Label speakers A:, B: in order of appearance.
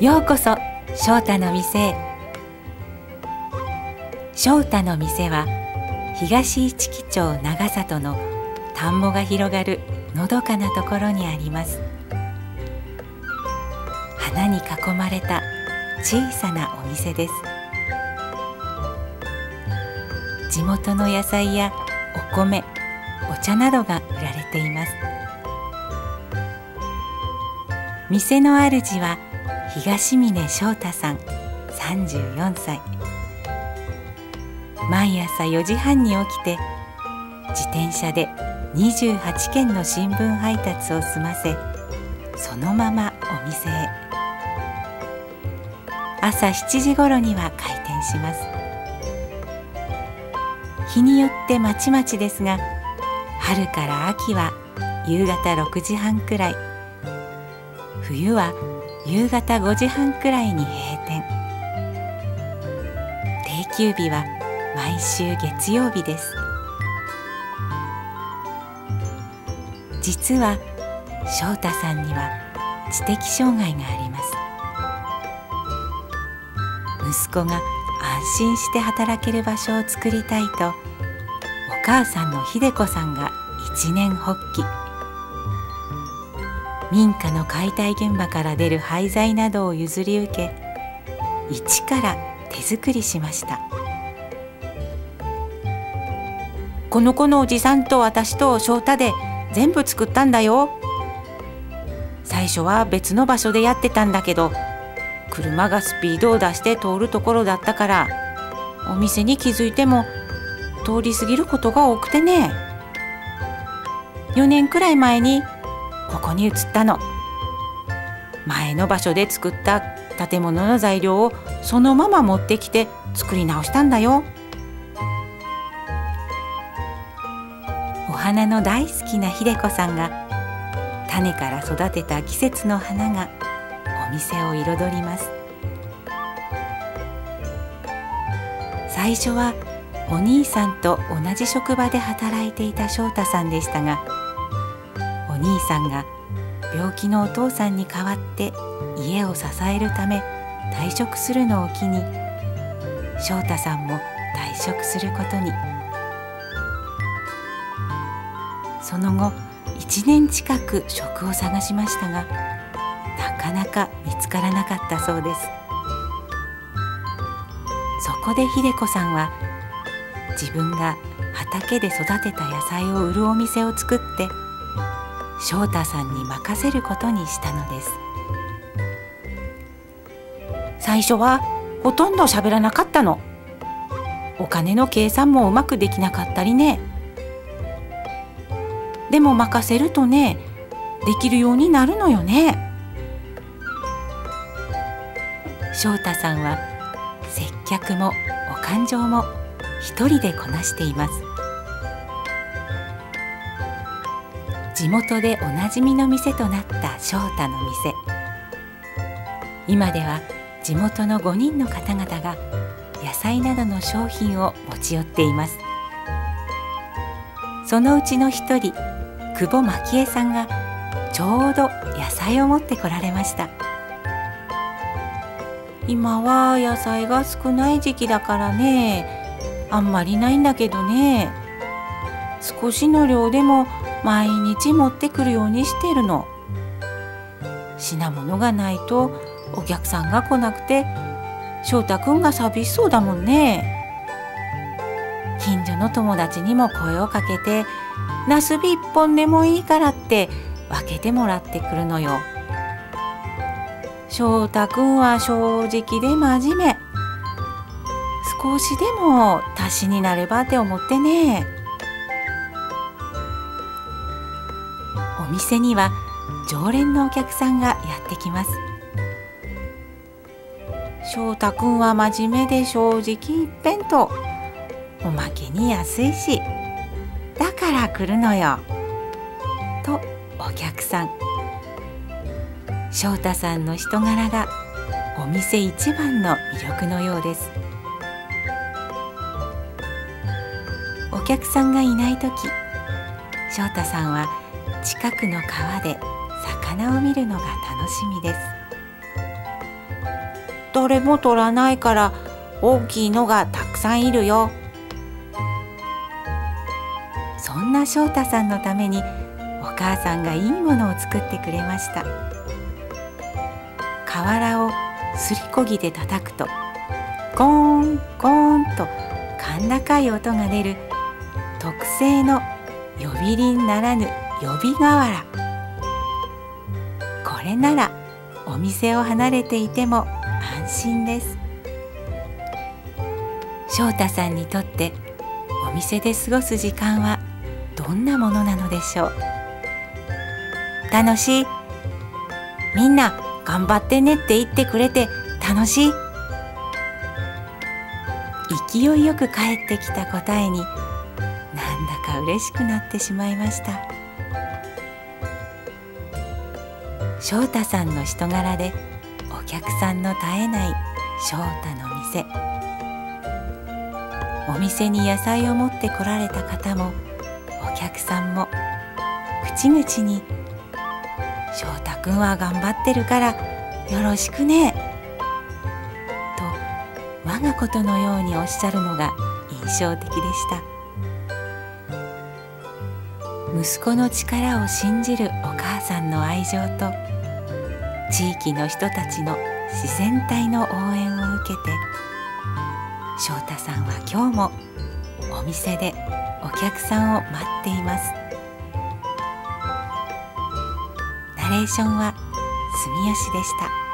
A: ようこそ翔太の店へ。翔太の店は東市木町長里の田んぼが広がるのどかなところにあります。花に囲まれた小さなお店です。地元の野菜やお米お茶などが売られています。店の主は東峰翔太さん34歳。毎朝4時半に起きて自転車で28件の新聞配達を済ませそのままお店へ。朝7時頃には開店します。日によってまちまちですが春から秋は夕方6時半くらい。冬は夕方5時半くらいに閉店。定休日は毎週月曜日です。実は翔太さんには知的障害があります。息子が安心して働ける場所を作りたいとお母さんの秀子さんが一年発起。民家の解体現場から出る廃材などを譲り受け一から手作りしました。この子のおじさんと私と翔太で全部作ったんだよ。最初は別の場所でやってたんだけど車がスピードを出して通るところだったからお店に気づいても通り過ぎることが多くてね。4年くらい前にここに移ったの。前の場所で作った建物の材料をそのまま持ってきて作り直したんだよ。お花の大好きな秀子さんが種から育てた季節の花がお店を彩ります。最初はお兄さんと同じ職場で働いていた翔太さんでしたが兄さんが病気のお父さんに代わって家を支えるため退職するのを機に翔太さんも退職することに。その後1年近く職を探しましたがなかなか見つからなかったそうです。そこで秀子さんは自分が畑で育てた野菜を売るお店を作って翔太さんに任せることにしたのです。最初はほとんど喋らなかったの。お金の計算もうまくできなかったりね。でも任せるとねできるようになるのよね。翔太さんは接客もお勘定も一人でこなしています。地元でおなじみの店となった翔太の店。今では地元の5人の方々が野菜などの商品を持ち寄っています。そのうちの一人久保蒔恵さんがちょうど野菜を持ってこられました。今は野菜が少ない時期だからね。あんまりないんだけどね。少しの量でも毎日持ってくるようにしてるの。品物がないとお客さんが来なくて翔太くんが寂しそうだもんね。近所の友達にも声をかけてなすび一本でもいいからって分けてもらってくるのよ。翔太くんは正直で真面目。少しでも足しになればって思ってね。店には常連のお客さんがやってきます。翔太くんは真面目で正直一辺とおまけに安いし。だから来るのよ。とお客さん。翔太さんの人柄がお店一番の魅力のようです。お客さんがいない時翔太さんは近くの川で魚を見るのが楽しみです。どれも取らないから大きいのがたくさんいるよ。そんな翔太さんのためにお母さんがいいものを作ってくれました。瓦をすりこぎで叩くとコーンコーンと甲高い音が出る特製の呼び鈴ならぬ呼び瓦これならお店を離れていても安心です。翔太さんにとってお店で過ごす時間はどんなものなのでしょう？楽しい？みんな頑張ってねって言ってくれて楽しい？勢いよく帰ってきた答えになんだか嬉しくなってしまいました。翔太さんの人柄でお客さんの絶えない翔太の店。お店に野菜を持ってこられた方もお客さんも口々に「翔太くんは頑張ってるからよろしくね」と我がことのようにおっしゃるのが印象的でした。息子の力を信じるお母さんの愛情と地域の人たちの自然体の応援を受けて翔太さんは今日もお店でお客さんを待っていますナレーションは住吉でした。